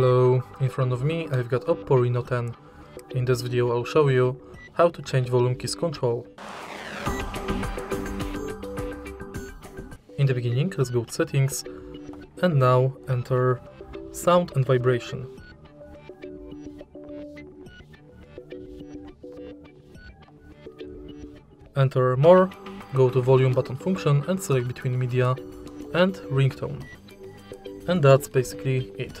Hello, in front of me I've got Oppo Reno 10. In this video I'll show you how to change volume keys control. In the beginning let's go to settings and now enter sound and vibration. Enter more, go to volume button function and select between media and ringtone. And that's basically it.